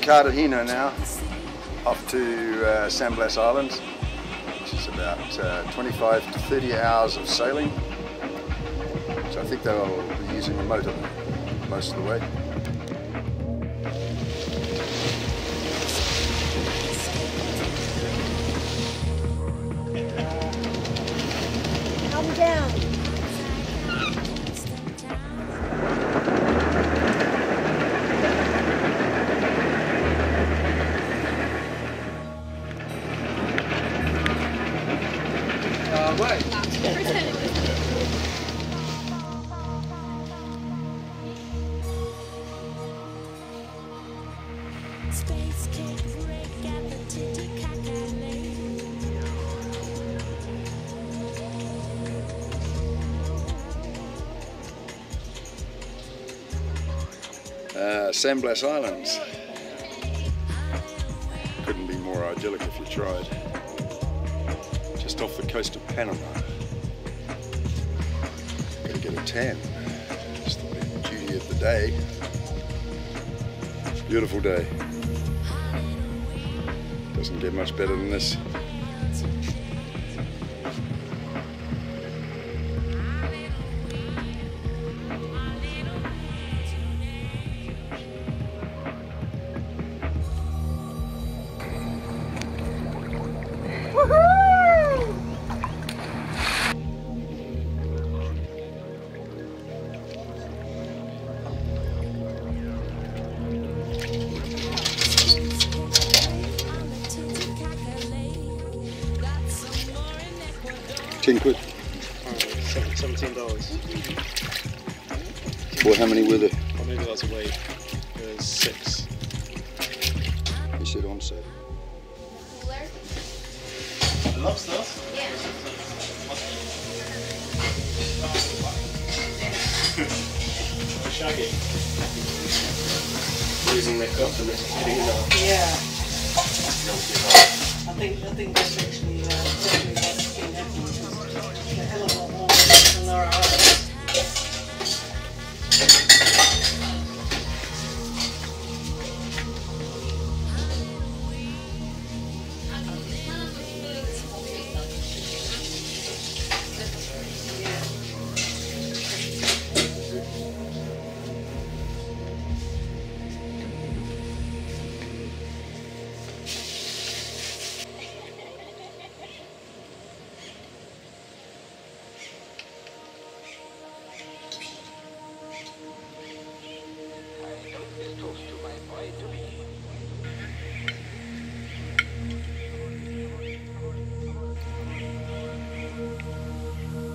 leaving Cartagena now, off to uh, San Blas Islands, which is about uh, 25 to 30 hours of sailing. So I think they'll be using the motor most of the way. Uh, San Blas Islands. Couldn't be more idyllic if you tried. Just off the coast of Panama. Gotta get a tan. It's the duty of the day. Beautiful day. Doesn't get much better than this. Ten quid. Seventeen dollars. Well, how many were there? Or maybe that's a weight. There's six. You said on set. Shaggy. Losing their confidence, hitting it off. Yeah. I think I think that's actually uh, than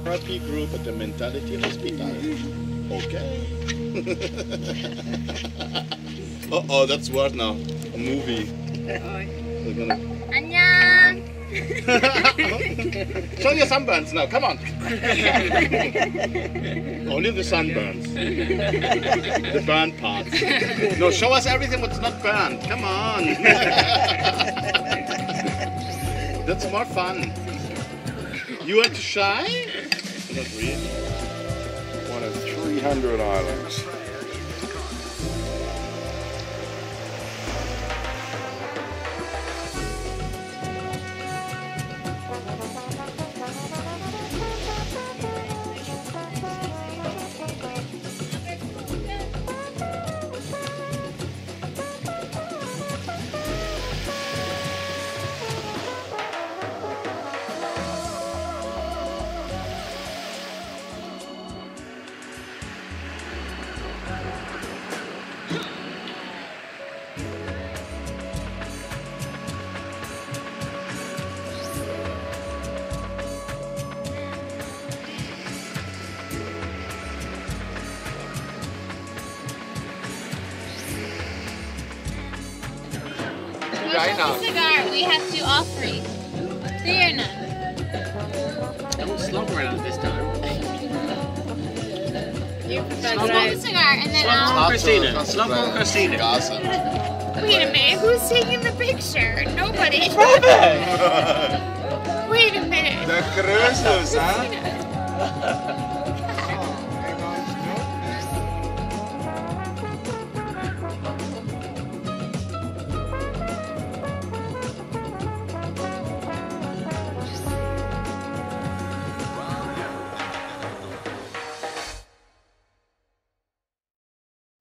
therapy group at the mentality hospital. Okay. uh oh, that's word now. A movie. We're gonna 안녕. show your sunburns now. Come on. Only the sunburns. the burned parts. No, show us everything what's not burned. Come on. That's more fun. You are too shy? One of 300 islands. Cigar, we have to all three. Three or none. Don't slump around this time. You smoke a cigar and then Slump I'll. Christina. Slump on Christina. Wait a minute, who's taking the picture? Nobody. Wait a minute. The cruises, huh? Christina.